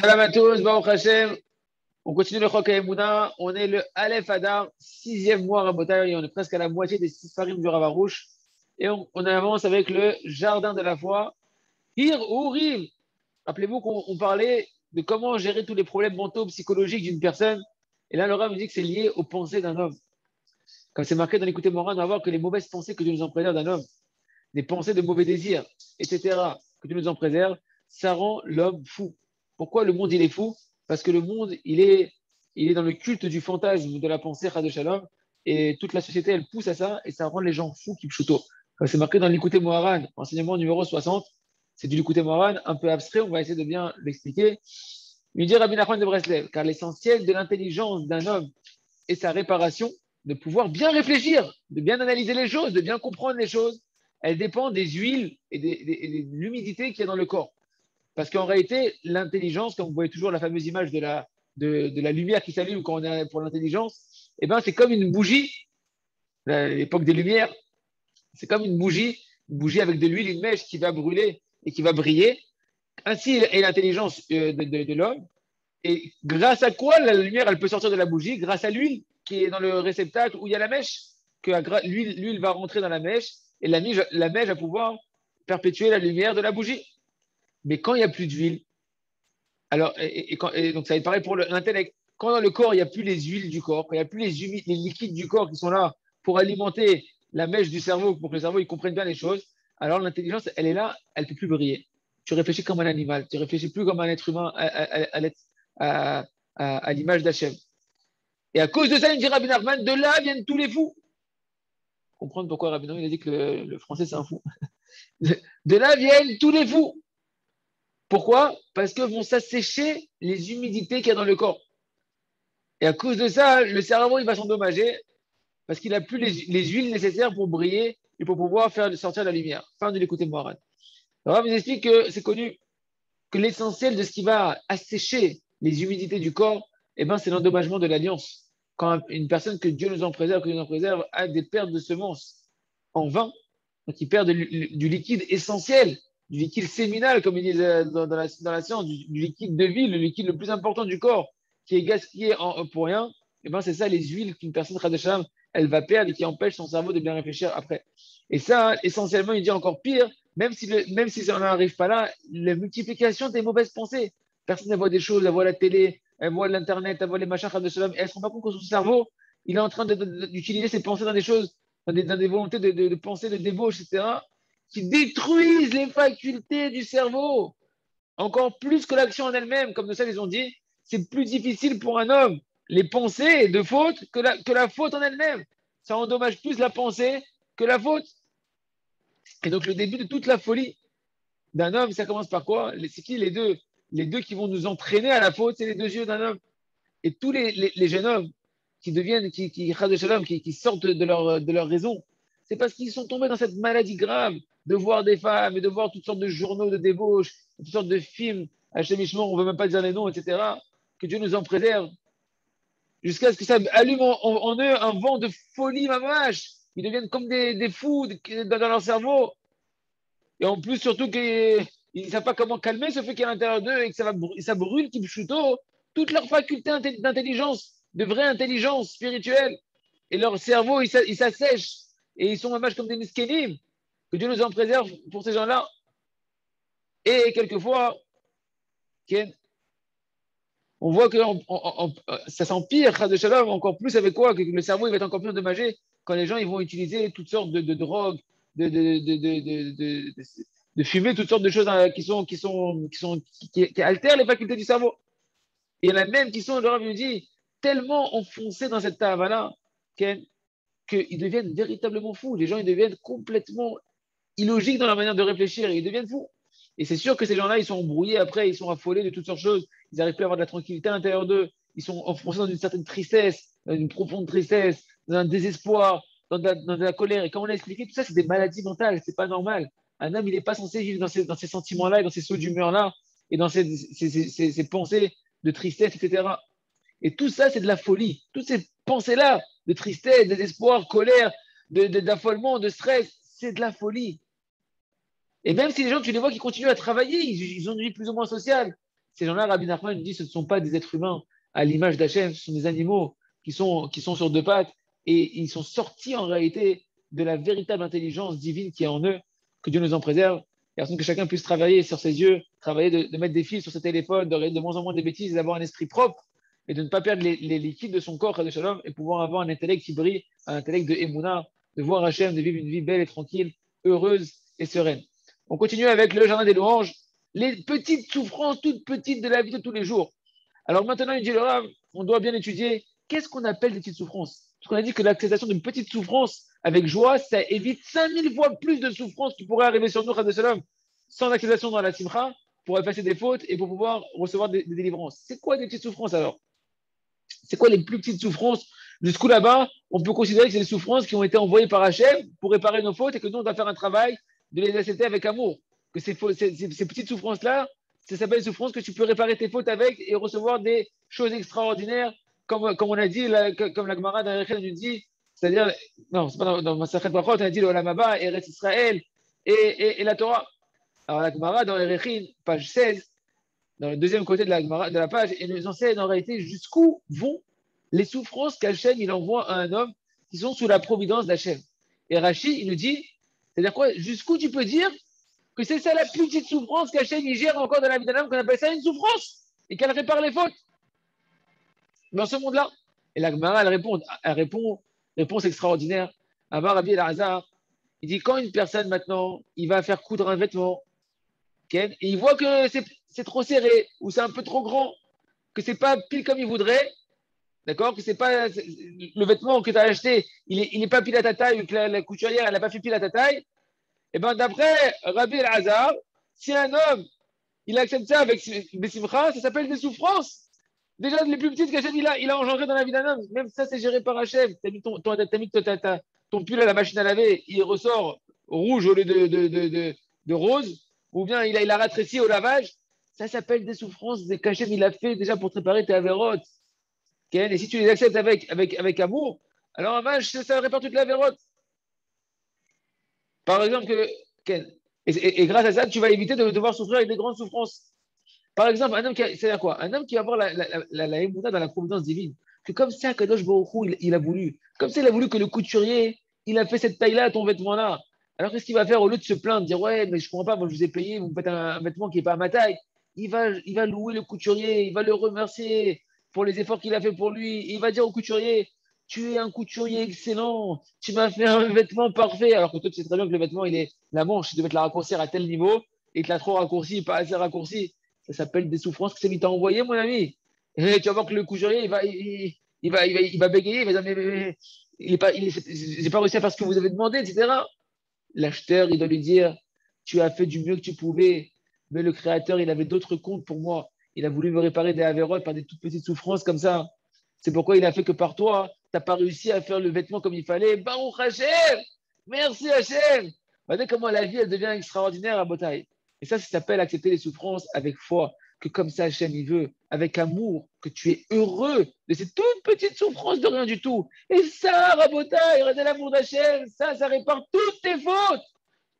Salam à tous. On continue le Chok Emouna. On est le Aleph Adar, sixième mois à et on est presque à la moitié des six farim du Ravarouche. Et on, avance avec le jardin de la foi. Hir ou Rappelez-vous qu'on parlait de comment gérer tous les problèmes mentaux, psychologiques d'une personne. Et là, le Rav nous dit que c'est lié aux pensées d'un homme. Comme c'est marqué dans l'écouté moral, on va voir que les mauvaises pensées que Dieu nous en préserve d'un homme, des pensées de mauvais désirs, etc., que Dieu nous en préserve, ça rend l'homme fou. Pourquoi le monde il est fou? Parce que le monde il est, dans le culte du fantasme de la pensée Shalom et toute la société elle pousse à ça et ça rend les gens fous qui Comme c'est marqué dans l'écouté Moharan, enseignement numéro 60, c'est du l'écouté Moharan un peu abstrait, on va essayer de bien l'expliquer. Il dit Rabbi Nachman de Breslev, car l'essentiel de l'intelligence d'un homme est sa réparation, de pouvoir bien réfléchir, de bien analyser les choses, de bien comprendre les choses, elle dépend des huiles et de l'humidité qu'il y a dans le corps. Parce qu'en réalité, l'intelligence, comme vous voyez toujours la fameuse image de la, lumière qui s'allume quand on est pour l'intelligence, eh ben, c'est comme une bougie, l'époque des Lumières, c'est comme une bougie, une bougie avec de l'huile, une mèche qui va brûler et qui va briller. Ainsi est l'intelligence euh, de, l'homme. Et grâce à quoi la lumière, elle peut sortir de la bougie? Grâce à l'huile qui est dans le réceptacle où il y a la mèche. L'huile va rentrer dans la mèche et la mèche va pouvoir perpétuer la lumière de la bougie. Mais quand il n'y a plus d'huile, alors, et, donc ça va être pareil pour l'intellect. Quand dans le corps, il n'y a plus les huiles du corps, quand il n'y a plus les, les, liquides du corps qui sont là pour alimenter la mèche du cerveau, pour que le cerveau il comprenne bien les choses, alors l'intelligence, elle est là, elle ne peut plus briller. Tu réfléchis comme un animal, tu réfléchis plus comme un être humain à, l'image d'Hachem. Et à cause de ça, il dit Rabbi Nachman, de là viennent tous les fous. Comprendre pourquoi Rabbi Nachman a dit que le, français c'est un fou. de là viennent tous les fous. Pourquoi? Parce que vont s'assécher les humidités qu'il y a dans le corps. Et à cause de ça, le cerveau, va s'endommager parce qu'il n'a plus les, huiles nécessaires pour briller et pour pouvoir faire sortir la lumière. Fin de l'écouter Mohamed. Alors, vous explique que c'est connu que l'essentiel de ce qui va assécher les humidités du corps, eh ben, c'est l'endommagement de l'alliance. Quand une personne que Dieu nous en préserve, que nous en préserve, a des pertes de semences en vain, donc il perd du liquide essentiel du liquide séminal, comme ils disent euh, dans, la, science, du, liquide de vie, le liquide le plus important du corps, qui est gaspillé en, pour rien, et eh ben c'est ça les huiles qu'une personne elle va perdre et qui empêche son cerveau de bien réfléchir après. Et ça, essentiellement, il dit encore pire, même si, même si ça n'arrive pas là, la multiplication des mauvaises pensées. Personne ne voit des choses, elle voit la télé, elle voit l'internet, elle voit les machins et elle se rend pas compte que son cerveau, il est en train d'utiliser ses pensées dans des choses, dans des, volontés de, de, de penser, de débauche, etc qui détruisent les facultés du cerveau. Encore plus que l'action en elle-même, comme nous ça ils ont dit, c'est plus difficile pour un homme les pensées de faute que la, que la faute en elle-même. Ça endommage plus la pensée que la faute. Et donc le début de toute la folie d'un homme, ça commence par quoi? C'est qui les deux? Les deux qui vont nous entraîner à la faute, c'est les deux yeux d'un homme. Et tous les, les, jeunes hommes qui deviennent, qui, qui, qui, qui sortent de leur, de leur raison, c'est parce qu'ils sont tombés dans cette maladie grave de voir des femmes et de voir toutes sortes de journaux de débauche, toutes sortes de films, à on ne veut même pas dire les noms, etc. Que Dieu nous en préserve. Jusqu'à ce que ça allume en, eux un vent de folie, ma vache. Ils deviennent comme des, fous dans leur cerveau. Et en plus, surtout qu'ils ne savent pas comment calmer ce qu'il y a à l'intérieur d'eux et que ça, va, ça brûle, qui chuto, toute leur faculté d'intelligence, de vraie intelligence spirituelle. Et leur cerveau, il s'assèche et ils sont un comme des miskénim. Que Dieu nous en préserve pour ces gens-là. Et quelquefois, on voit que ça s'empire, de shalom, encore plus avec quoi Que le cerveau il va être encore plus endommagé quand les gens ils vont utiliser toutes sortes de, drogues, de, de, de, fumer toutes sortes de choses hein, qui, sont, qui, sont, qui, sont, qui, altèrent les facultés du cerveau. Il y en a même qui sont, le dit, tellement enfoncés dans cette tava-là, qu'ils deviennent véritablement fous. Les gens, ils deviennent complètement illogiques dans leur manière de réfléchir et ils deviennent fous. Et c'est sûr que ces gens-là, ils sont embrouillés après, ils sont affolés de toutes sortes de choses. Ils n'arrivent plus à avoir de la tranquillité à l'intérieur d'eux. Ils sont enfoncés dans une certaine tristesse, dans une profonde tristesse, dans un désespoir, dans de la, colère. Et comme on a expliqué, tout ça, c'est des maladies mentales. C'est pas normal. Un homme, il n'est pas censé vivre dans ces, sentiments-là et dans ces sauts d'humeur-là et dans ces, pensées de tristesse, etc. Et tout ça, c'est de la folie. Toutes ces pensées-là, de tristesse, de colère, d'affolement, de, de, stress, c'est de la folie. Et même si les gens, tu les vois qui continuent à travailler, ils, ont une vie plus ou moins sociale, Ces gens-là, Rabbi Nachman dit ce ne sont pas des êtres humains à l'image d'Hachem, ce sont des animaux qui sont, qui sont sur deux pattes et ils sont sortis en réalité de la véritable intelligence divine qui est en eux, que Dieu nous en préserve. Et que chacun puisse travailler sur ses yeux, travailler de, mettre des fils sur ses téléphones, de de moins en moins des bêtises, d'avoir un esprit propre et de ne pas perdre les, liquides de son corps, de Shalom, et pouvoir avoir un intellect qui brille, un intellect de Emouna, de voir Hachem, de vivre une vie belle et tranquille, heureuse et sereine. On continue avec le jardin des louanges, les petites souffrances toutes petites de la vie de tous les jours. Alors maintenant, il dit le Rav, on doit bien étudier qu'est-ce qu'on appelle des petites souffrances? Parce qu'on a dit que l'acceptation d'une petite souffrance avec joie, ça évite 5000 fois plus de souffrances qui pourraient arriver sur nous, sans acceptation dans la simcha, pour effacer des fautes et pour pouvoir recevoir des, des délivrances. C'est quoi des petites souffrances alors? C'est quoi les plus petites souffrances? Jusqu'où là-bas, on peut considérer que c'est des souffrances qui ont été envoyées par Hachem pour réparer nos fautes et que nous, on doit faire un travail de les accepter avec amour. Que ces, petites souffrances-là, ça s'appelle des souffrances que tu peux réparer tes fautes avec et recevoir des choses extraordinaires, comme, on a dit, comme la Gemara dans nous dit, c'est-à-dire, non, c'est pas dans, dans Masachet Brachot, on a dit le Olamaba, Eretz Israël et, la Torah. Alors la Gemara dans Erechin, page 16, dans le deuxième côté de la, de la page, et nous enseigne en réalité jusqu'où vont les souffrances qu'Hachem il envoie à un homme qui sont sous la providence d'Hachem. Et Rachid, il nous dit, c'est-à-dire quoi Jusqu'où tu peux dire que c'est ça la petite souffrance qu'Hachem il gère encore dans la vie d'un homme, qu'on appelle ça une souffrance, et qu'elle répare les fautes. Dans ce monde-là. Et la Gemara, elle répond, elle répond, réponse extraordinaire. Amar Rabbi El il dit quand une personne maintenant, il va faire coudre un vêtement, et il voit que c'est trop serré, ou c'est un peu trop grand, que c'est pas pile comme il voudrait, D'accord Que c'est pas le vêtement que tu as acheté, il n'est pas pile à ta taille, ou que la, couturière elle n'a pas fait pile à ta taille. Eh bien d'après Rabbi El-Hazar, si un homme il accepte ça avec Bessimcha, ça s'appelle des souffrances. Déjà, les plus petites qu'Hachem il a, il a engendré dans la vie d'un homme. Même ça, c'est géré par Hachem. Tu as mis, ton, ton, as mis ton, pull à la machine à laver, il ressort rouge au lieu de, de, de, de rose, ou bien il a, il a ratréci au lavage. Ça s'appelle des souffrances qu'Hachem il a fait déjà pour préparer tes avérotes. Et si tu les acceptes avec, avec, avec amour, alors ça, ça répare toute la vérote. Par exemple, que, et, grâce à ça, tu vas éviter de devoir souffrir avec des grandes souffrances. Par exemple, un homme qui, quoi? Un homme qui va avoir la, la, dans la providence divine. Que comme ça, Kadosh Baruchou, il, il a voulu. Comme ça, il a voulu que le couturier, il a fait cette taille-là ton vêtement-là. Alors qu'est-ce qu'il va faire? Au lieu de se plaindre, dire ouais, mais je ne comprends pas, moi je vous ai payé, vous me faites un, un vêtement qui n'est pas à ma taille. Il va, il va louer le couturier, il va le remercier, pour les efforts qu'il a fait pour lui. Il va dire au couturier Tu es un couturier excellent, tu m'as fait un vêtement parfait. Alors que toi, tu sais très bien que le vêtement, il est la manche, tu devais te la raccourcir à tel niveau et tu l'as trop raccourci, pas assez raccourci. Ça s'appelle des souffrances que c'est lui t'a envoyé, mon ami. Tu vas voir que le couturier, il va, il, va, il va, il va bégayer, il va dire Mais, il est pas, pas réussi à faire ce que vous avez demandé, etc. L'acheteur, il doit lui dire Tu as fait du mieux que tu pouvais, mais le créateur, il avait d'autres comptes pour moi. Il a voulu me réparer des avérotes par des toutes petites souffrances comme ça. C'est pourquoi il a fait que par toi, n'as pas réussi à faire le vêtement comme il fallait. Baruch Hashem Merci Hashem Regardez comment la vie, elle devient extraordinaire à. Et ça, ça s'appelle accepter les souffrances avec foi. Que comme ça, Hachem, il veut, avec amour, que tu es heureux de ces toutes petites souffrances de rien du tout. Et ça, Rabotaï, regardez l'amour d'Hachem, ça, ça répare toutes tes fautes.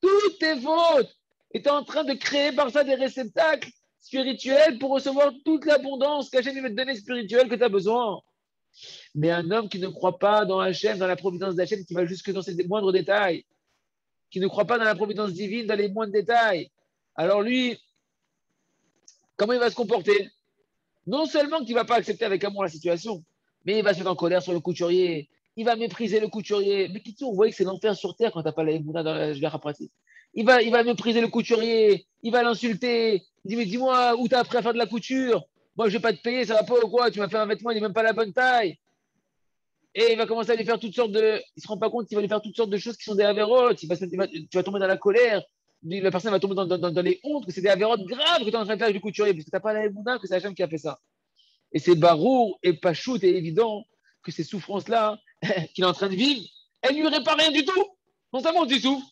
Toutes tes fautes. Et tu es en train de créer par ça des réceptacles spirituel pour recevoir toute l'abondance qu'Hachem va te donner spirituelle que tu as besoin. Mais un homme qui ne croit pas dans Hachem, dans la providence d'Hachem, qui va jusque dans ses moindres détails, qui ne croit pas dans la providence divine, dans les moindres détails, alors lui, comment il va se comporter? Non seulement qu'il ne va pas accepter avec amour la situation, mais il va se mettre en colère sur le couturier, il va mépriser le couturier. Mais qui vous voyez que c'est l'enfer sur terre quand tu n'as pas la dans la pratique. Il va, il va mépriser le couturier, il va l'insulter. Il dit Mais dis-moi, où t'as appris à faire de la couture? Moi, je vais pas te payer, ça va pas ou quoi? Tu m'as fait un vêtement, il n'est même pas la bonne taille. Et il va commencer à lui faire toutes sortes de. Il se rend pas compte qu'il va lui faire toutes sortes de choses qui sont des avérotes. tu vas tomber dans la colère. La personne va tomber dans, les hontes, que c'est des avérotes graves que tu es en train de faire du couturier, parce que tu n'as pas la Mouna, que c'est Hachem qui a fait ça. Et c'est Barou et Pachout et évident que ces souffrances-là qu'il est en train de vivre, elles ne lui réparent rien du tout. Non seulement tu souffres,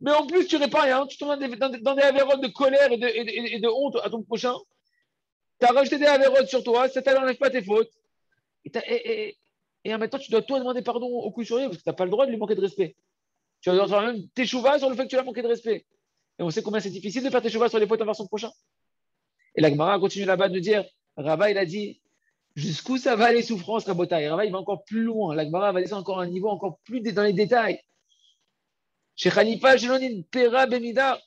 mais en plus, tu répares rien. Tu tombes dans des, dans, avérotes de colère et de, honte à ton prochain. Tu as rajouté des avérotes sur toi, ça t'enlève pas tes fautes. Et, et, en même temps, tu dois toi demander pardon au couturier parce que tu n'as pas le droit de lui manquer de respect. Tu dois faire même tes sur le fait que tu as manqué de respect. Et on sait combien c'est difficile de faire tes sur les fautes envers son prochain. Et la Gemara continue là-bas de dire, Rava, il a dit, jusqu'où ça va les souffrances, Rabotai? Rava, il va encore plus loin. La Gemara va descendre encore un niveau encore plus dans les détails. Chez Khalifa, Jelonin, Pera, Bemida,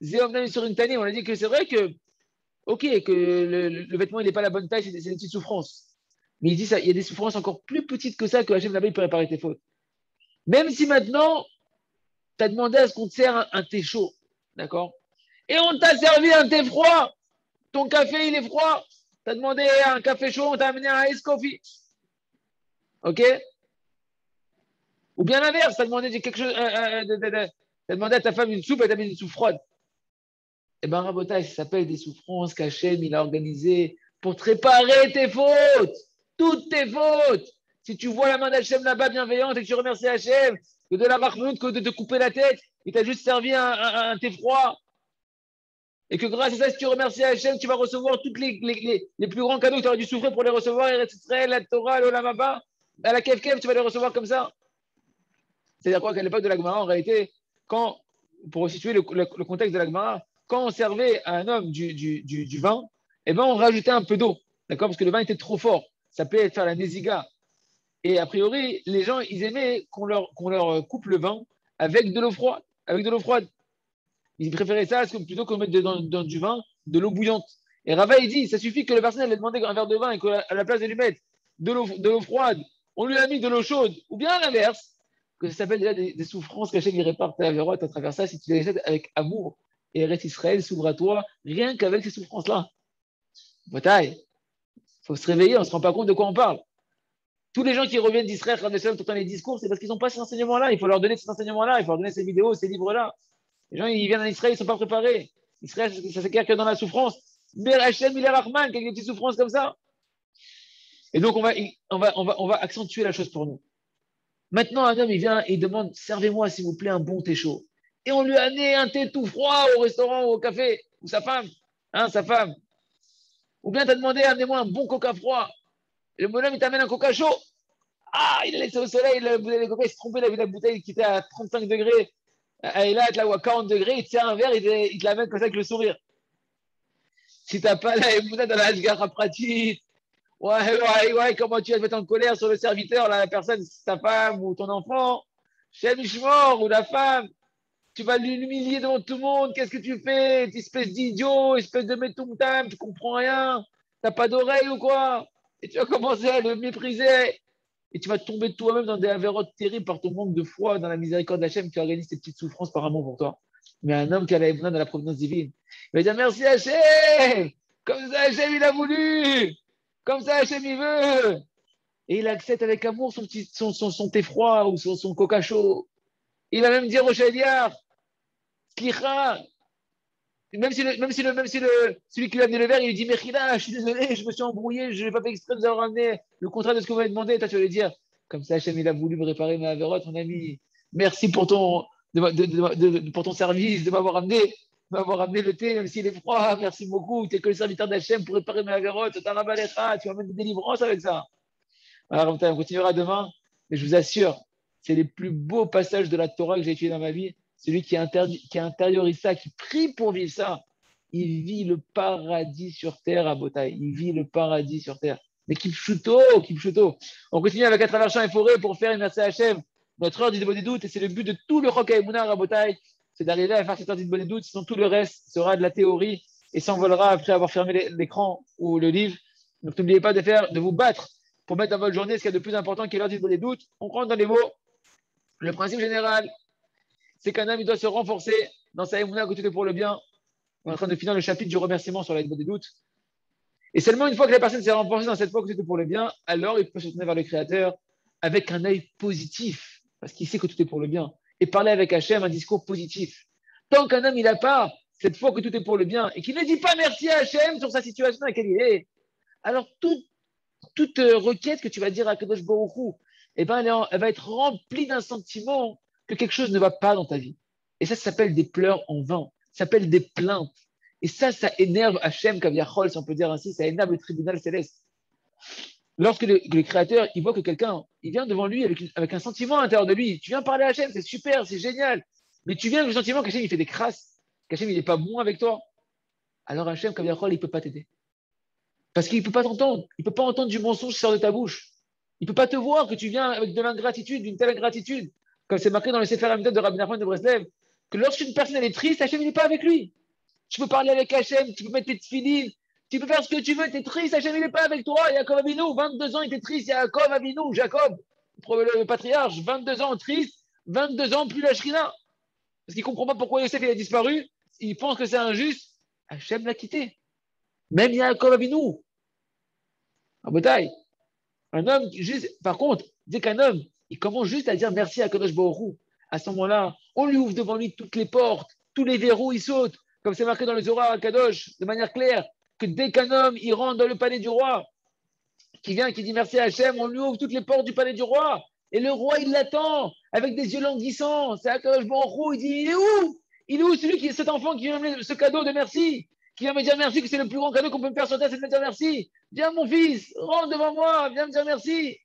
Zéomnam sur une tannée, on a dit que c'est vrai que, ok, que le, vêtement, il n'est pas la bonne taille, c'est des, petites souffrances. Mais il dit ça, il y a des souffrances encore plus petites que ça que Hachem là-bas, il peut réparer tes fautes. Même si maintenant, tu as demandé à ce qu'on te sert un, thé chaud, d'accord? Et on t'a servi un thé froid. Ton café, il est froid. Tu as demandé un café chaud, on t'a amené un ice coffee. OK? Ou bien l'inverse, tu as demandé quelque chose, euh, euh, as demandé à ta femme une soupe, elle t'a mis une soupe froide. Eh bien, Rabotage, ça s'appelle des souffrances qu'Hachem, il a organisées pour te réparer tes fautes, toutes tes fautes. Si tu vois la main d'Hachem là-bas bienveillante et que tu remercies Hachem, que de la marmoute, que de te couper la tête, il t'a juste servi un, thé froid. Et que grâce à ça, si tu remercies Hachem, tu vas recevoir tous les, les, plus grands cadeaux que tu aurais dû souffrir pour les recevoir, Israël, la Torah, l'Olamaba, à la Kev tu vas les recevoir comme ça. C'est-à-dire quoi qu'à l'époque de la Gemara, en réalité, quand, pour situer le, contexte de la Gemara, quand on servait à un homme du, du, vin, eh ben on rajoutait un peu d'eau, d'accord? Parce que le vin était trop fort. Ça peut faire la nésiga, et a priori, les gens, ils aimaient qu'on leur, leur coupe le vin avec de l'eau froide. Avec de l'eau froide. Ils préféraient ça plutôt qu'on mette dans, du vin de l'eau bouillante. Et Rava, il dit, ça suffit que le personnel ait demandé un verre de vin et qu'à la place de lui mettre de l'eau froide, on lui a mis de l'eau chaude. Ou bien l'inverse, que ça s'appelle déjà des, souffrances cachées qui répartent la vérote à travers ça, si tu les avec amour. Et reste Israël s'ouvre à toi, rien qu'avec ces souffrances-là. Bataille. Faut se réveiller, on ne se rend pas compte de quoi on parle. Tous les gens qui reviennent d'Israël, tout temps les discours, c'est parce qu'ils n'ont pas cet enseignement-là. Il faut leur donner cet enseignement-là, il faut leur donner ces vidéos, ces livres-là. Les gens, ils viennent en Israël, ils ne sont pas préparés. Israël, ça s'éclaire que dans la souffrance. Mais Hachem, il est Rahman, des petites souffrances comme ça. Et donc, on va, on, va, on, va, on va accentuer la chose pour nous. Maintenant, un homme, il vient et il demande Servez-moi, s'il vous plaît, un bon thé chaud. Et on lui a amené un thé tout froid au restaurant ou au café, ou sa femme, hein, sa femme. Ou bien tu as demandé Amenez-moi un bon coca froid. Le bonhomme, il t'amène un coca chaud. Ah, il a laissé au soleil, le, le coca, il s'est trompé, il a vu la bouteille qui était à 35 degrés. Et là, là, à 40 degrés, il tient un verre, il, il te l'amène comme ça avec le sourire. Si tu n'as pas la émouna dans la Hajgara pratique, ouais, ouais, ouais, comment tu vas te mettre en colère sur le serviteur, la personne, ta femme ou ton enfant, chez Mishmor ou la femme, tu vas l'humilier devant tout le monde, qu'est-ce que tu fais Espèce d'idiot, espèce de métumtam, tu comprends rien, t'as pas d'oreille ou quoi et tu vas commencer à le mépriser. Et tu vas tomber toi-même dans des avérotes terribles par ton manque de foi dans la miséricorde de Hachem qui organise ces petites souffrances par amour pour toi. Mais un homme qui a la dans la providence divine, il va dire merci Hachem Comme ça Hachem il a voulu Comme ça Hachem il veut Et il accepte avec amour son, petit, son, son, thé froid ou son, son coca chaud. Il va même dire au Shadiar, Même si, même si, même si celui qui lui a amené le verre, il lui dit Mechila, je suis désolé, je me suis embrouillé, je n'ai pas fait exprès de vous avoir ramené le contrat de ce que vous m'avez demandé. Toi, tu vas lui dire Comme ça, Hachem, il a voulu me réparer ma vérote, mon ami. Merci pour ton, pour ton service, de m'avoir amené, m'avoir amené le thé, même s'il est froid. Merci beaucoup. Tu es que le serviteur d'Hachem pour réparer ma vérote. Tu vas mettre des délivrances avec ça. Alors, on continuera demain, mais je vous assure, c'est les plus beaux passages de la Torah que j'ai étudiés dans ma vie celui qui, intériorise ça, qui prie pour vivre ça, il vit le paradis sur terre à Botaï. Il vit le paradis sur terre. Mais Kipchuto, Kipchuto. On continue avec à travers et forêts pour faire une HM, notre heure du des doutes. Et c'est le but de tout le Rock à Botaï, c'est d'arriver à faire cette heure du des doutes. Sinon, tout le reste sera de la théorie et s'envolera après avoir fermé l'écran ou le livre. Donc, n'oubliez pas de faire, de vous battre pour mettre dans votre journée ce qu'il y a de plus important qui est l'heure du des doutes. On rentre dans les mots. Le principe général, c'est qu'un homme doit se renforcer dans sa émouna que tout est pour le bien. On est en train de finir le chapitre du remerciement sur la des doutes. Et seulement une fois que la personne s'est renforcée dans cette foi que tout est pour le bien, alors il peut se tourner vers le Créateur avec un œil positif, parce qu'il sait que tout est pour le bien, et parler avec Hachem un discours positif. Tant qu'un homme il n'a pas cette foi que tout est pour le bien et qu'il ne dit pas merci à Hachem sur sa situation dans il est, alors toute, toute requête que tu vas dire à Kadosh Baruch eh ben, elle, elle va être remplie d'un sentiment que quelque chose ne va pas dans ta vie. Et ça, ça s'appelle des pleurs en vain. Ça s'appelle des plaintes. Et ça, ça énerve Hachem Kaviachol, si on peut dire ainsi, ça énerve le tribunal céleste. Lorsque le, Créateur, il voit que quelqu'un, il vient devant lui avec, avec, un sentiment à l'intérieur de lui. Tu viens parler à Hachem, c'est super, c'est génial. Mais tu viens avec le sentiment qu'Hachem, il fait des crasses, qu'Hachem, il n'est pas bon avec toi. alors Hachem, comme il ne peut pas t'aider. Parce qu'il ne peut pas t'entendre. Il ne peut pas entendre du mensonge qui sort de ta bouche. Il ne peut pas te voir que tu viens avec de l'ingratitude, d'une telle ingratitude. Comme c'est marqué dans le Sefer de Rabbi Nachman de Breslev, que lorsqu'une personne est triste, Hachem n'est pas avec lui. Tu peux parler avec Hachem, tu peux mettre tes tefilines, tu peux faire ce que tu veux, tu es triste, Hachem n'est pas avec toi. Jacob Avinu, 22 ans, il était triste, Jacob Avinu, Jacob, le patriarche, 22 ans triste, 22 ans plus la Shrina. Parce qu'il ne comprend pas pourquoi Yosef il a disparu, il pense que c'est injuste, Hachem l'a quitté. Même Jacob Avinu. En bataille. Un homme, juste, par contre, dès qu'un homme, il commence juste à dire merci à Kadosh Baruch à ce moment-là, on lui ouvre devant lui toutes les portes, tous les verrous, il saute, comme c'est marqué dans le Zohar à Kadosh, de manière claire, que dès qu'un homme, il rentre dans le palais du roi, qui vient, qui dit merci à Hachem, on lui ouvre toutes les portes du palais du roi. Et le roi, il l'attend avec des yeux languissants. C'est Akadosh Baruch il dit, il est où? Il est où celui qui est cet enfant qui vient me ce cadeau de merci? Qui vient me dire merci, que c'est le plus grand cadeau qu'on peut me faire sur terre, c'est de me dire merci. Viens mon fils, rentre devant moi, viens me dire merci.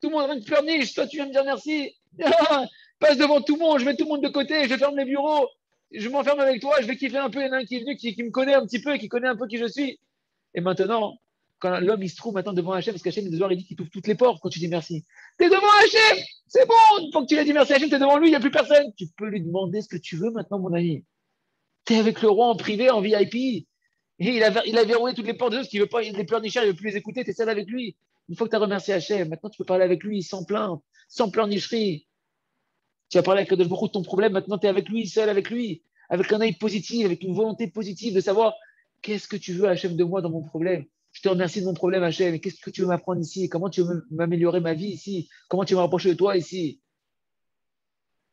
Tout le monde de pleurniche, toi tu viens me dire merci. Passe devant tout le monde, je mets tout le monde de côté, je ferme les bureaux, je m'enferme avec toi, je vais kiffer un peu. Il y un qui est venu, qui, me connaît un petit peu, qui connaît un peu qui je suis. Et maintenant, quand l'homme il se trouve maintenant devant Hachem, parce qu'Hachem, il dit qu'il ouvre toutes les portes quand tu dis merci. T'es devant Hachem, c'est bon, une que tu lui as dit merci à Hachem, t'es devant lui, il n'y a plus personne. Tu peux lui demander ce que tu veux maintenant, mon ami. T'es avec le roi en privé, en VIP. Et il a, il verrouillé toutes les portes de ce qui veut pas, les pleurnicheurs, il ne veut plus les écouter, tu es seul avec lui. Une fois que tu as remercié Hachem, maintenant tu peux parler avec lui sans plainte, sans pleurnicherie. Tu as parlé avec beaucoup de ton problème, maintenant tu es avec lui, seul avec lui, avec un œil positif, avec une volonté positive de savoir qu'est-ce que tu veux Hachem de moi dans mon problème? Je te remercie de mon problème Hachem, qu'est-ce que tu veux m'apprendre ici? Comment tu veux m'améliorer ma vie ici? Comment tu veux me rapprocher de toi ici?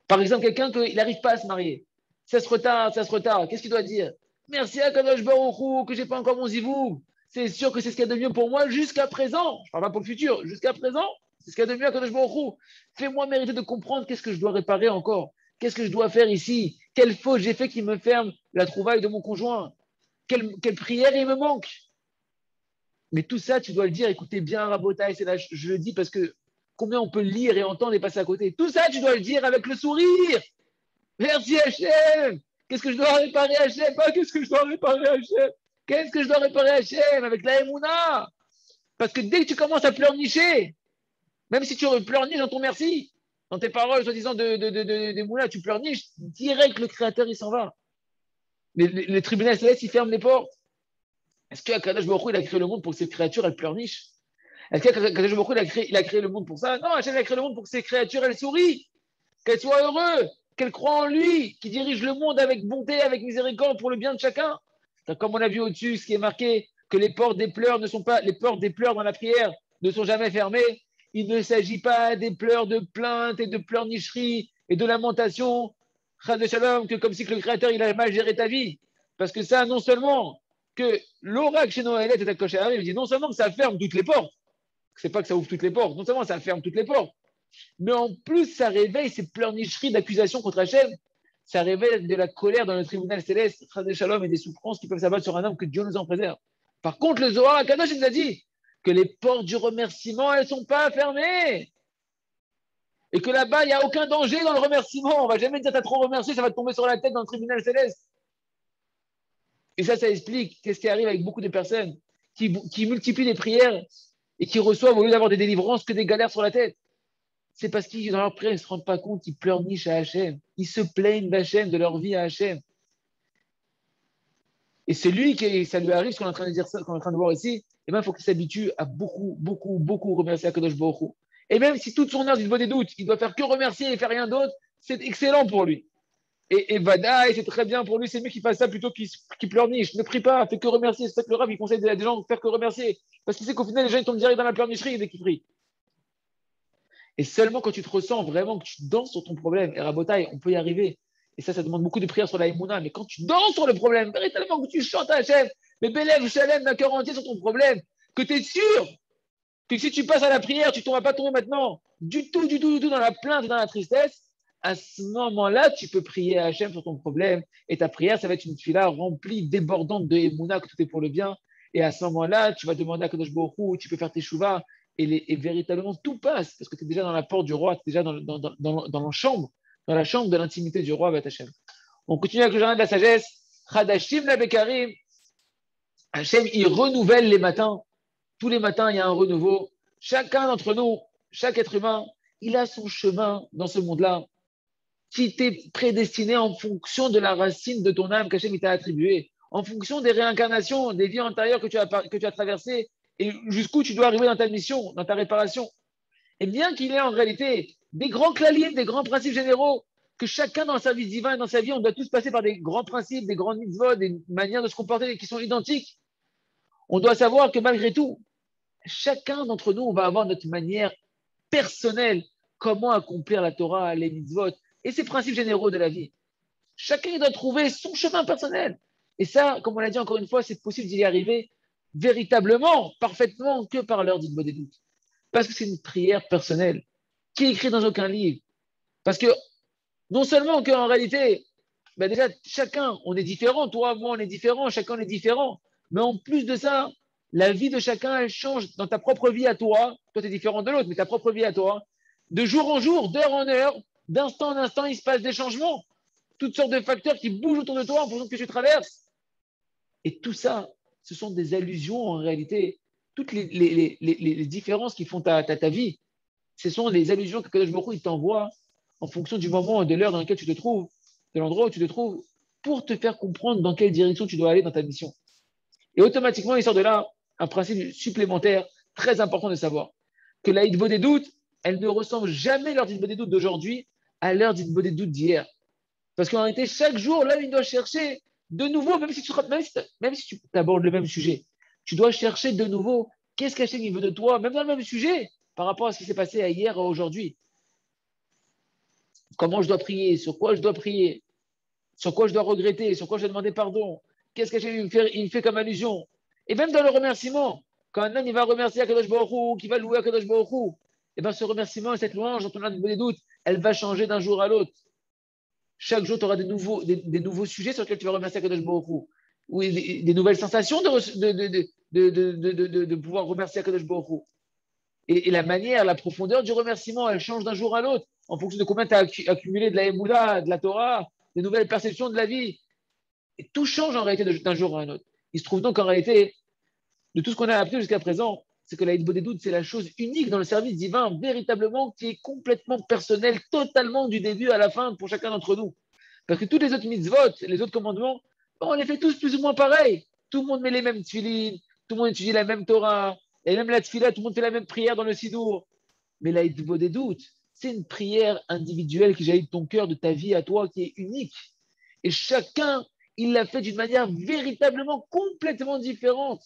Par exemple, quelqu'un qui n'arrive pas à se marier, ça se retarde, ça se retarde, qu'est-ce qu'il doit dire? Merci à Kadosh Baruchou que j'ai pas encore mon zivou. C'est sûr que c'est ce qu'il y a de mieux pour moi jusqu'à présent. Je parle pas pour le futur. Jusqu'à présent, c'est ce qu'il y a de mieux à Kadosh. Fais-moi mériter de comprendre qu'est-ce que je dois réparer encore. Qu'est-ce que je dois faire ici? Quelle faute j'ai fait qui me ferme la trouvaille de mon conjoint? Quelle, prière il me manque? Mais tout ça, tu dois le dire. Écoutez bien, Rabotaï, c'est là, je, le dis parce que combien on peut lire et entendre et passer à côté. Tout ça, tu dois le dire avec le sourire. Merci Hachem. Qu'est-ce que je dois réparer Hachem? Qu'est-ce que je dois réparer Hachem Qu'est-ce que je dois réparer Hachem avec la Emouna? Parce que dès que tu commences à pleurnicher, même si tu pleurniches dans ton merci, dans tes paroles, soi-disant de, de, de, tu pleurniches, direct le Créateur, il s'en va. Les, les, tribunaux célestes, ils ferment les portes. Est-ce qu'Akadosh Baruch il a créé le monde pour que ces créatures, elles pleurnichent Est-ce qu'Akadosh Baruch il a, créé, il a créé le monde pour ça? Non, Hachem a créé le monde pour que ces créatures, elles sourient, qu'elles soient heureuses, qu'elles croient en lui, qui dirige le monde avec bonté, avec miséricorde pour le bien de chacun. Comme on a vu au-dessus, ce qui est marqué, que les portes des pleurs ne sont pas, les portes des pleurs dans la prière ne sont jamais fermées. Il ne s'agit pas des pleurs de plainte et de pleurnicherie et de lamentation, que comme si le Créateur il avait mal géré ta vie. Parce que ça, non seulement que l'oracle chez Noël est accroché à il dit non seulement que ça ferme toutes les portes, c'est pas que ça ouvre toutes les portes, non seulement ça ferme toutes les portes, mais en plus ça réveille ces pleurnicheries d'accusations contre Hachem, ça révèle de la colère dans le tribunal céleste, des shalom et des souffrances qui peuvent s'abattre sur un homme que Dieu nous en préserve. Par contre, le Zohar il nous a dit que les portes du remerciement, elles ne sont pas fermées. Et que là-bas, il n'y a aucun danger dans le remerciement. On ne va jamais dire t'as trop remercié, ça va te tomber sur la tête dans le tribunal céleste. Et ça, ça explique qu'est-ce qui arrive avec beaucoup de personnes qui, qui multiplient les prières et qui reçoivent, au lieu d'avoir des délivrances, que des galères sur la tête. C'est parce qu'ils, dans leur prière, ils ne se rendent pas compte qu'ils pleurnichent à Hachem. Ils se plaignent d'Hachem, de leur vie à Hachem. Et celui qui, ça lui arrive, ce qu'on est en train de dire, ce qu'on est en train de voir ici, ben, il faut qu'il s'habitue à beaucoup, beaucoup, beaucoup remercier Akadosh Baruch Et même si toute son heure, il voit des doutes, il doit faire que remercier et faire rien d'autre, c'est excellent pour lui. Et, et Vada, c'est très bien pour lui, c'est mieux qu'il fasse ça plutôt qu'il pleurniche. Ne prie pas, fais que remercier. C'est ça que le il conseille des gens de faire que remercier. Parce qu'il sait qu'au final, les gens, ils tombent direct dans la pleurnicherie dès qu'ils prient. Et seulement quand tu te ressens vraiment que tu danses sur ton problème, et on peut y arriver. Et ça, ça demande beaucoup de prières sur la Emouna. Mais quand tu danses sur le problème, véritablement que tu chantes à Hachem, mais Bélève, Shalem, d'un cœur entier sur ton problème, que tu es sûr que si tu passes à la prière, tu ne vas pas tomber maintenant du tout, du tout, du tout dans la plainte dans la tristesse, à ce moment-là, tu peux prier à Hachem sur ton problème. Et ta prière, ça va être une fila remplie, débordante de Emouna, que tout est pour le bien. Et à ce moment-là, tu vas demander à Kadosh Baruch tu peux faire tes chouvas, et, véritablement tout passe, parce que tu es déjà dans la porte du roi, tu es déjà dans, dans, dans, la chambre, dans la chambre de l'intimité du roi Batachem. On continue avec le journal de la sagesse. Chadashim la Bekarim, Hachem, il renouvelle les matins. Tous les matins, il y a un renouveau. Chacun d'entre nous, chaque être humain, il a son chemin dans ce monde-là qui t'est prédestiné en fonction de la racine de ton âme qu'Hachem t'a attribuée, en fonction des réincarnations, des vies antérieures que tu as traversées et jusqu'où tu dois arriver dans ta mission, dans ta réparation. Et bien qu'il ait en réalité des grands claliers, des grands principes généraux, que chacun dans sa vie divine, dans sa vie, on doit tous passer par des grands principes, des grandes mitzvot, des manières de se comporter qui sont identiques. On doit savoir que malgré tout, chacun d'entre nous, on va avoir notre manière personnelle, comment accomplir la Torah, les mitzvot et ces principes généraux de la vie. Chacun doit trouver son chemin personnel. Et ça, comme on l'a dit encore une fois, c'est possible d'y arriver véritablement, parfaitement, que par l'heure d'Idbo des doutes. Parce que c'est une prière personnelle qui est écrite dans aucun livre. Parce que non seulement qu'en réalité, ben déjà, chacun, on est différent, toi, moi, on est différent, chacun est différent. Mais en plus de ça, la vie de chacun, elle change dans ta propre vie à toi. Toi, tu es différent de l'autre, mais ta propre vie à toi. De jour en jour, d'heure en heure, d'instant en instant, il se passe des changements. Toutes sortes de facteurs qui bougent autour de toi en fonction que tu traverses. Et tout ça, ce sont des allusions en réalité. Toutes les, différences qui font ta, ta, vie, ce sont les allusions que Kadosh Baruch t'envoie en fonction du moment et de l'heure dans lequel tu te trouves, de l'endroit où tu te trouves, pour te faire comprendre dans quelle direction tu dois aller dans ta mission. Et automatiquement, il sort de là un principe supplémentaire très important de savoir que la hitbo des doutes, elle ne ressemble jamais l'heure d'hitbo des doutes d'aujourd'hui à l'heure d'hitbo des doutes d'hier. Parce qu'en réalité, chaque jour, là, il doit chercher de nouveau, même si tu, abordes le même sujet, tu dois chercher de nouveau qu'est-ce qu'Hachem veut de toi, même dans le même sujet, par rapport à ce qui s'est passé hier à aujourd'hui. Comment je dois prier, sur quoi je dois prier, sur quoi je dois regretter, sur quoi je dois demander pardon, qu'est-ce qu'Hachem fait, il fait comme allusion. Et même dans le remerciement, quand un homme il va remercier Akadosh Baruch qui va louer Akadosh Baruch et bien ce remerciement et cette louange dont on a des doutes, elle va changer d'un jour à l'autre. Chaque jour, tu auras des nouveaux, des, nouveaux sujets sur lesquels tu vas remercier Akadosh Baruch ou des, nouvelles sensations de, de, de pouvoir remercier Akadosh Baruch et, et, la manière, la profondeur du remerciement, elle change d'un jour à l'autre en fonction de combien tu as accumulé de la Emoula, de la Torah, des nouvelles perceptions de la vie. Tout change en réalité d'un jour à un autre. Il se trouve donc en réalité, de tout ce qu'on a appris jusqu'à présent, c'est que la doutes, c'est la chose unique dans le service divin, véritablement, qui est complètement personnel, totalement du début à la fin pour chacun d'entre nous. Parce que tous les autres mitzvot, les autres commandements, on les fait tous plus ou moins pareil. Tout le monde met les mêmes tfilines, tout le monde étudie la même Torah, et même la tfila, tout le monde fait la même prière dans le sidour. Mais la doutes, c'est une prière individuelle qui jaillit de ton cœur, de ta vie à toi, qui est unique. Et chacun il l'a fait d'une manière véritablement complètement différente.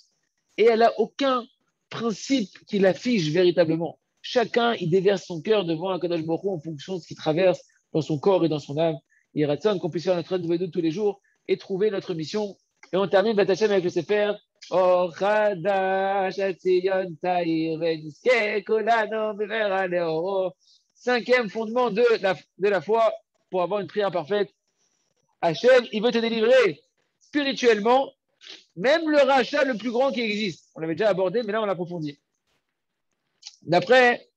Et elle n'a aucun principe qui l'affiche véritablement. Chacun, il déverse son cœur devant un Kadosh Baruch en fonction de ce qui traverse dans son corps et dans son âme. Il ratson qu'on puisse faire notre de tous les jours et trouver notre mission. Et on termine Batachem avec le Sefer. Cinquième fondement de la, de la foi pour avoir une prière parfaite. Hachem, il veut te délivrer spirituellement, même le rachat le plus grand qui existe. On l'avait déjà abordé, mais là, on l'approfondit. D'après,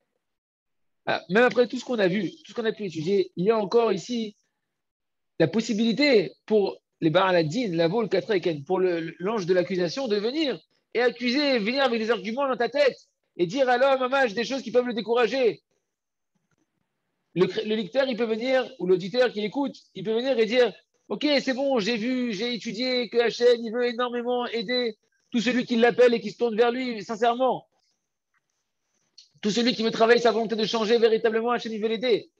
ah, même après tout ce qu'on a vu, tout ce qu'on a pu étudier, il y a encore ici la possibilité pour les Baraladines, la vol, le pour l'ange de l'accusation de venir et accuser, venir avec des arguments dans ta tête et dire à l'homme, hommage, des choses qui peuvent le décourager. Le, le lecteur, il peut venir, ou l'auditeur qui écoute, il peut venir et dire Ok, c'est bon, j'ai vu, j'ai étudié que Hachem, il veut énormément aider tout celui qui l'appelle et qui se tourne vers lui, sincèrement. Tout celui qui veut travailler sa volonté de changer véritablement, Hachem, il veut l'aider.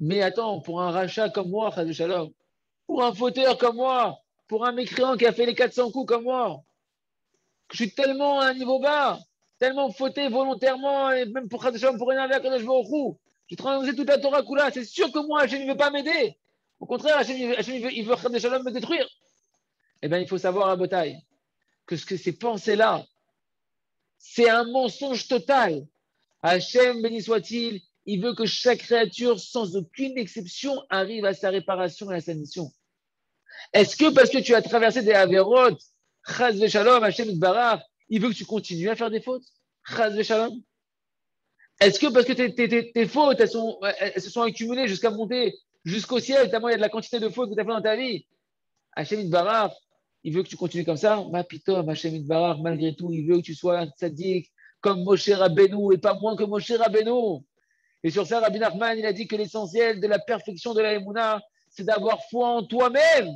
Mais attends, pour un rachat comme moi, Shalom, pour un fauteur comme moi, pour un mécréant qui a fait les 400 coups comme moi, je suis tellement à un niveau bas, tellement fauté volontairement, et même pour Shalom, pour énerver à Kadosh Baruch j'ai transposé toute la Torah Kula, c'est sûr que moi, Hachem ne veut pas m'aider. Au contraire, Hachem, il veut, Shalom me détruire. Eh bien, il faut savoir à Botaï que, ce que ces pensées-là, c'est un mensonge total. Hachem, béni soit-il, il veut que chaque créature, sans aucune exception, arrive à sa réparation et à sa mission. Est-ce que parce que tu as traversé des Averot, Chaz Shalom, Hachem Barar, il veut que tu continues à faire des fautes Chaz Shalom Est-ce que parce que tes, tes fautes, elles se sont accumulées jusqu'à monter jusqu'au ciel, tellement il y a de la quantité de fautes que tu as fait dans ta vie. Hachem Barar, il veut que tu continues comme ça. Ma pitom, Hachem Barar, malgré tout, il veut que tu sois un tzaddik comme Moshe Rabbeinu et pas moins que Moshe Rabbeinu. Et sur ça, Rabbi Nachman, il a dit que l'essentiel de la perfection de la Emouna, c'est d'avoir foi en toi-même,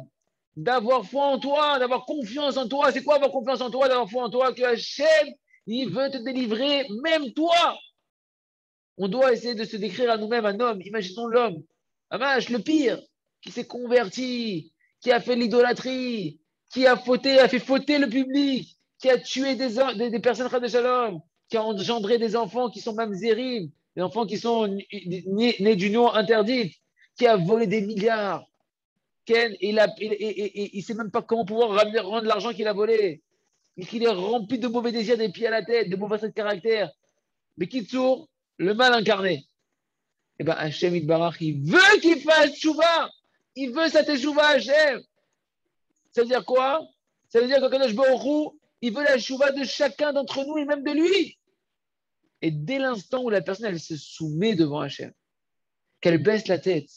d'avoir foi en toi, d'avoir confiance en toi. C'est quoi avoir confiance en toi, d'avoir foi en toi Que Hachem, il veut te délivrer, même toi. On doit essayer de se décrire à nous-mêmes un homme. Imaginons l'homme, Amash, le pire, qui s'est converti, qui a fait l'idolâtrie, qui a fauté, a fait fauter le public, qui a tué des, des, des personnes de qui a engendré des enfants qui sont même zérim, des enfants qui sont nés, d'union interdite, qui a volé des milliards. Ken, il ne sait même pas comment pouvoir rendre l'argent qu'il a volé. Et qu'il est rempli de mauvais désirs des pieds à la tête, de mauvais traits de caractère. Mais Kitsour, le mal incarné. Eh bien, Hachem Itbarach, il veut qu'il fasse chouva. Il veut sa teshuva, Hachem. Ça veut dire quoi? Ça veut dire que Baruch il veut la chouva de chacun d'entre nous et même de lui. Et dès l'instant où la personne elle se soumet devant Hachem, qu'elle baisse la tête,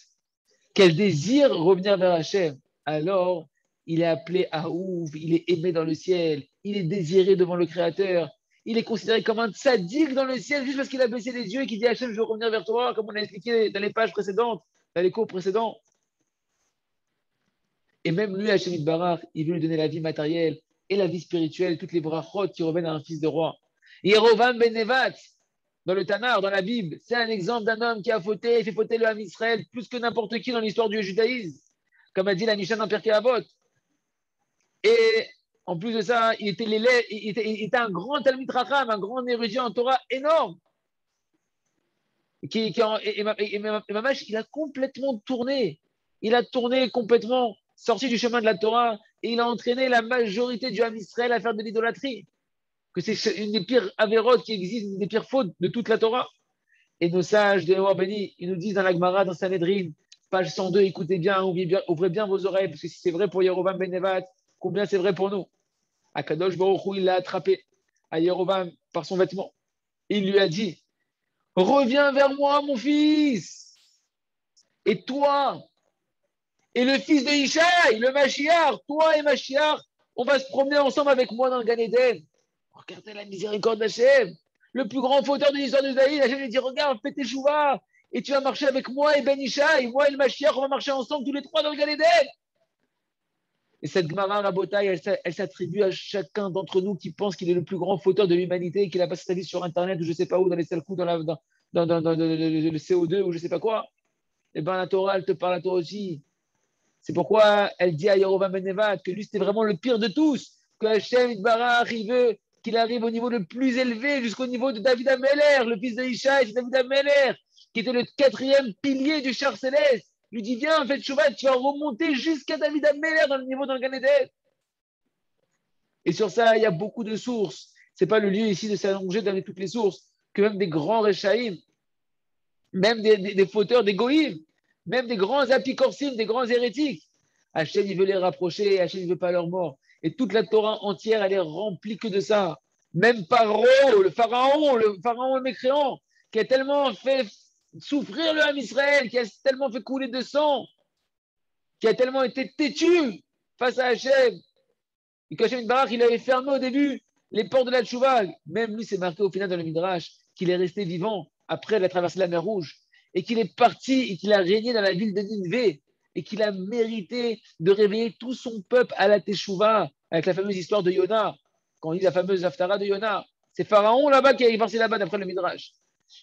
qu'elle désire revenir vers Hachem, alors il est appelé à ouf, il est aimé dans le ciel, il est désiré devant le Créateur, il est considéré comme un tzaddik dans le ciel juste parce qu'il a baissé les yeux et qu'il dit Hachem, je veux revenir vers toi, comme on a expliqué dans les pages précédentes, dans les cours précédents. Et même lui, Hachem Barar, il veut lui donner la vie matérielle et la vie spirituelle, toutes les brachot qui reviennent à un fils de roi. Yerovam Benevat, dans le Tanar, dans la Bible, c'est un exemple d'un homme qui a fauté, et fait fauter le Ham Israël plus que n'importe qui dans l'histoire du judaïsme, comme a dit la Mishnah dans Pirkei Avot. Et en plus de ça, il était, il était, un grand Talmud Racham, un grand érudit en Torah énorme. Qui, qui et, et, il a complètement tourné. Il a tourné complètement, sorti du chemin de la Torah, et il a entraîné la majorité du Ham Israël à faire de l'idolâtrie que c'est une des pires avérotes qui existent, une des pires fautes de toute la Torah. Et nos sages de Roi Béni, ils nous disent dans la Gemara, dans Sanhedrin, page 102, écoutez bien, ouvrez bien, vos oreilles, parce que si c'est vrai pour Yerovam Benevat, combien c'est vrai pour nous? Akadosh Baruch il l'a attrapé à Yerovam par son vêtement. Il lui a dit Reviens vers moi, mon fils Et toi Et le fils de Ishaï, le Mashiach, toi et Mashiach, on va se promener ensemble avec moi dans le Gan Eden. Regardez la miséricorde d'Hachem. Le plus grand fauteur de l'histoire de Daïd, Hachem lui dit Regarde, fais tes chouvas et tu vas marcher avec moi et Ben et moi et le Mashiach, on va marcher ensemble tous les trois dans le Galédé. Et cette Gemara Rabotai, elle, s'attribue à chacun d'entre nous qui pense qu'il est le plus grand fauteur de l'humanité, qu'il a passé sa vie sur Internet ou je ne sais pas où, dans les dans, la, dans, le CO2 ou je ne sais pas quoi. Et eh bien la Torah, elle te parle à toi aussi. C'est pourquoi elle dit à Yerovam Benevat que lui, c'était vraiment le pire de tous. Que Hachem Barach, il veut qu'il arrive au niveau le plus élevé, jusqu'au niveau de David Ameller, le fils de Ishaï, David Ameller, qui était le quatrième pilier du char céleste. Lui dit Viens, fais cheval, tu vas remonter jusqu'à David Ameller dans le niveau d'un. Et sur ça, il y a beaucoup de sources. Ce n'est pas le lieu ici de s'allonger dans toutes les sources, que même des grands Réchaïm, même des, fauteurs, des même des grands apicorsim, des grands hérétiques. Hachem, il veut les rapprocher, Hachem, il ne veut pas leur mort. Et toute la Torah entière, elle est remplie que de ça. Même Paro, le pharaon, le pharaon mécréant, qui a tellement fait souffrir le Ham Israël, qui a tellement fait couler de sang, qui a tellement été têtu face à Hachem. Et qu'Hachem Barak, il avait fermé au début les portes de la Tchouva. Même lui, c'est marqué au final dans le Midrash qu'il est resté vivant après la traversée de la mer Rouge et qu'il est parti et qu'il a régné dans la ville de Nineveh et qu'il a mérité de réveiller tout son peuple à la Teshuvah, avec la fameuse histoire de Yona, quand on dit la fameuse Haftara de Yona. C'est Pharaon là-bas qui est passé là-bas d'après le Midrash.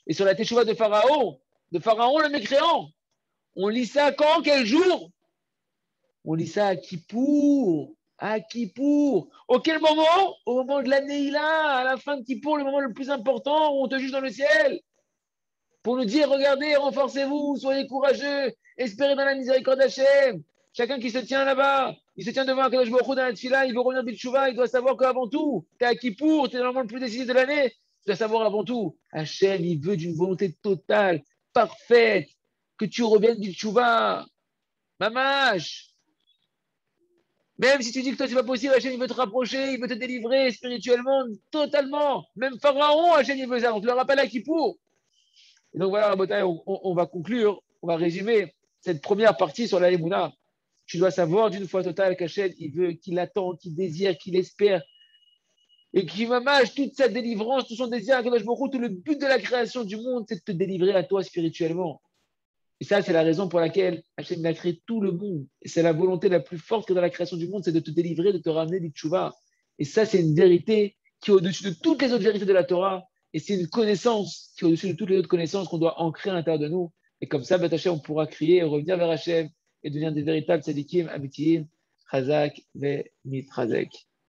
Et sur la Teshuvah de Pharaon, de Pharaon le mécréant, on lit ça quand Quel jour? On lit ça à Kippour. À Kippour. Au quel moment? Au moment de l'année là, à la fin de Kippour, le moment le plus important où on te juge dans le ciel. Pour nous dire, regardez, renforcez-vous, soyez courageux, espérez dans la miséricorde d'Hachem. Chacun qui se tient là-bas, il se tient devant un Kadosh Baruch dans la tfila, il veut revenir Bilchouva, il doit savoir qu'avant tout, tu es à Kippour, tu es normalement le plus décisif de l'année, tu dois savoir avant tout, Hachem, il veut d'une volonté totale, parfaite, que tu reviennes Bilchouva. Mamash, même si tu dis que toi, c'est pas possible, Hachem, il veut te rapprocher, il veut te délivrer spirituellement, totalement. Même Pharaon, Hachem, il veut ça. On te le rappelle à Kippour. donc voilà, on, on va conclure, on va résumer cette première partie sur la Emouna. tu dois savoir d'une fois totale qu'Hachem, il veut, qu'il attend, qu'il désire, qu'il espère, et qui m'amage toute sa délivrance, tout son désir, tout le but de la création du monde, c'est de te délivrer à toi spirituellement. Et ça, c'est la raison pour laquelle Hachem a créé tout le monde. Et c'est la volonté la plus forte que dans la création du monde, c'est de te délivrer, de te ramener du. Et ça, c'est une vérité qui est au-dessus de toutes les autres vérités de la Torah. Et c'est une connaissance qui est au-dessus de toutes les autres connaissances qu'on doit ancrer à l'intérieur de nous. Et comme ça, Bet on pourra crier et revenir vers Hachem et devenir des véritables tzadikim, amitiyim, chazak, ve mitrazek.